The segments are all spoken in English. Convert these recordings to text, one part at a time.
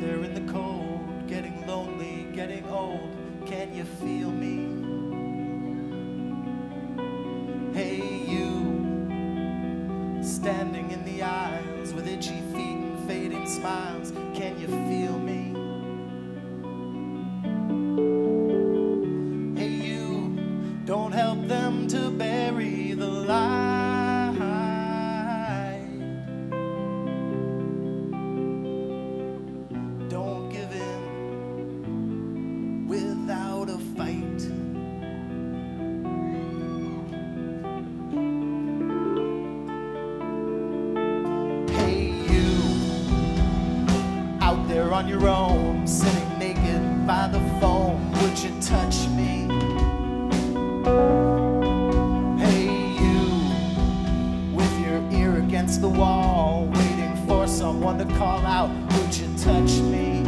there in the cold, getting lonely, getting old. Can you feel me? Hey, you, standing in the aisles with itchy feet and fading smiles. Out there on your own, sitting naked by the phone, would you touch me? Hey, you, with your ear against the wall, waiting for someone to call out, would you touch me?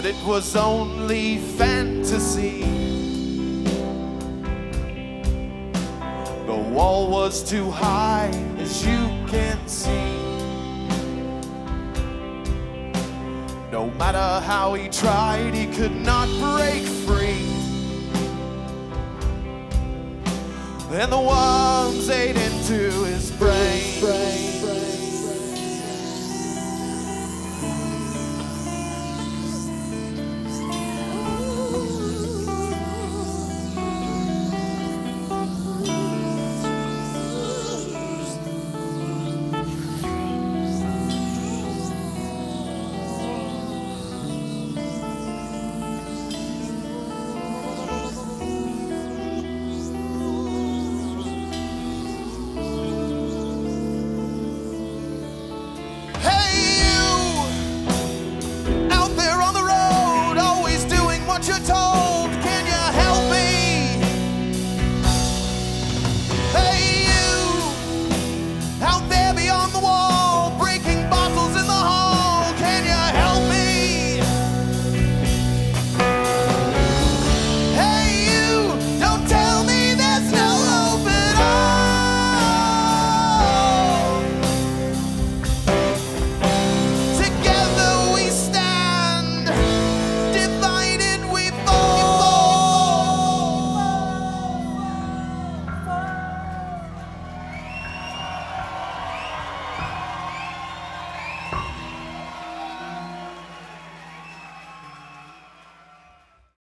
But it was only fantasy. The wall was too high, as you can see. No matter how he tried, he could not break free. And the worms ate into his the top.